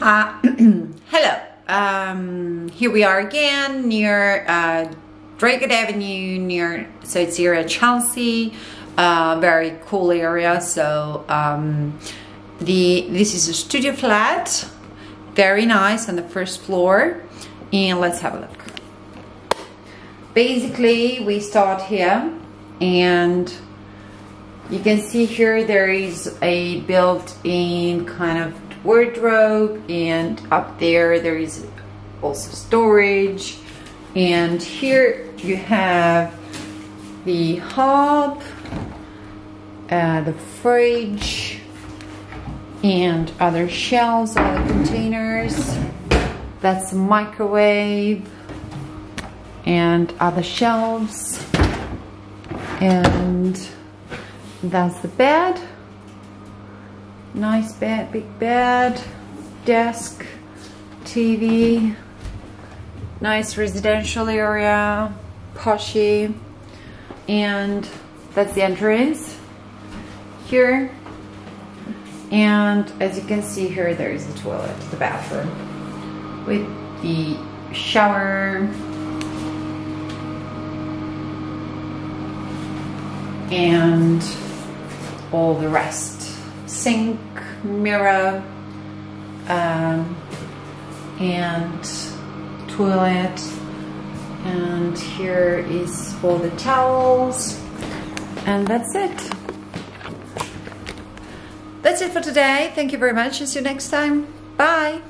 Uh, hello. Um, here we are again near uh, Avenue, near so it's here at Chelsea. Uh, very cool area. So um, the this is a studio flat, very nice on the first floor. And let's have a look. Basically, we start here, and you can see here there is a built-in kind of wardrobe and up there there is also storage. And here you have the hob uh, the fridge and other shelves other containers. That's the microwave and other shelves. And that's the bed Nice bed, big bed, desk, TV, nice residential area, poshy, and that's the entrance here. And as you can see here, there is the toilet, the bathroom, with the shower, and all the rest sink, mirror, um, and toilet. And here is for the towels. And that's it. That's it for today. Thank you very much. See you next time. Bye.